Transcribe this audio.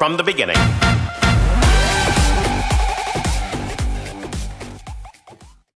from the beginning.